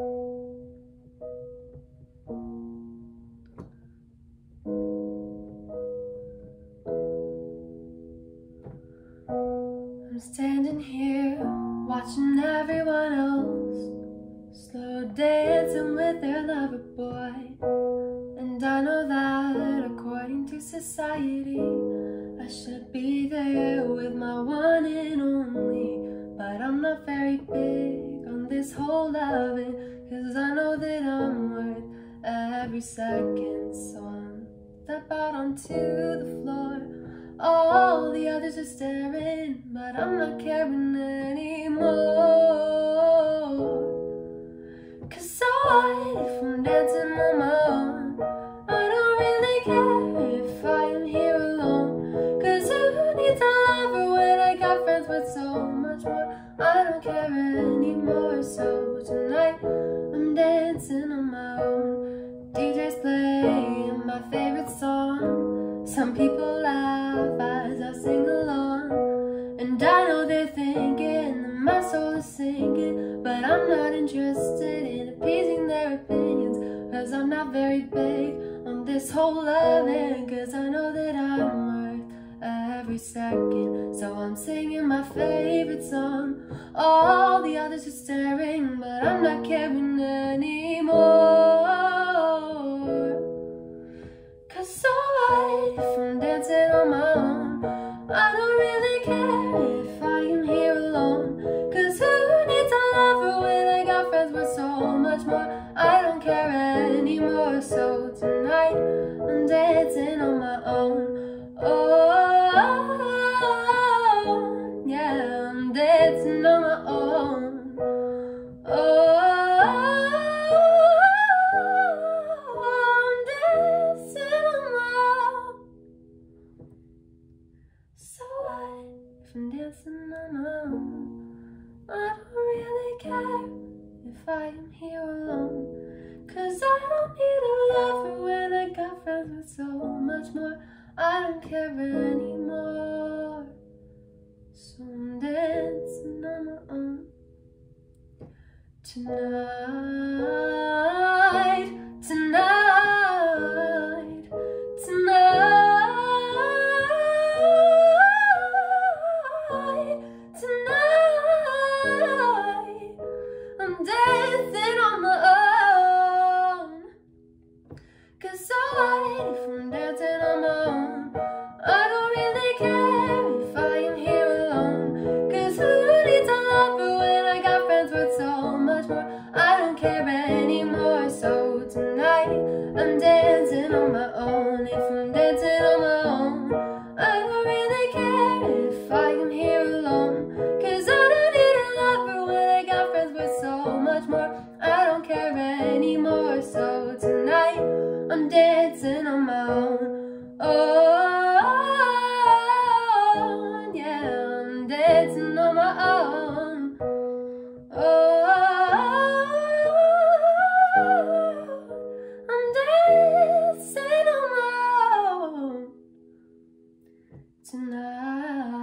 I'm standing here watching everyone else slow dancing with their lover boy. And I know that according to society, I should be there with my one and only. But I'm not very big this whole loving, cause I know that I'm worth every second. So I'm step out onto the floor. All the others are staring, but I'm not caring anymore. Cause I, if I'm dancing on my dancing on. DJ's playing my favorite song. Some people laugh as I sing along. And I know they're thinking that my soul is sinking. But I'm not interested in appeasing their opinions. Cause I'm not very big on this whole loving. Cause I know that I'm worth every second. So I'm singing my favorite song. All the others are staring, but I'm not caring anymore. If I'm dancing on my own. I don't really care if I am here alone. Cause who needs a lover when I got friends with so much more? I don't care anymore. So tonight I'm dancing on my own. Oh, yeah, I'm dancing on my own. Oh, I'm dancing on my own? I don't really care if I am here alone. Cause I don't need a lover when I got friends with so much more. I don't care anymore. So I'm dancing on my own. Tonight, Dancing on my own. Cause so what if I'm dancing anymore. So tonight I'm dancing on my own. Oh, yeah, I'm dancing on my own. Oh, I'm dancing on my own. Tonight.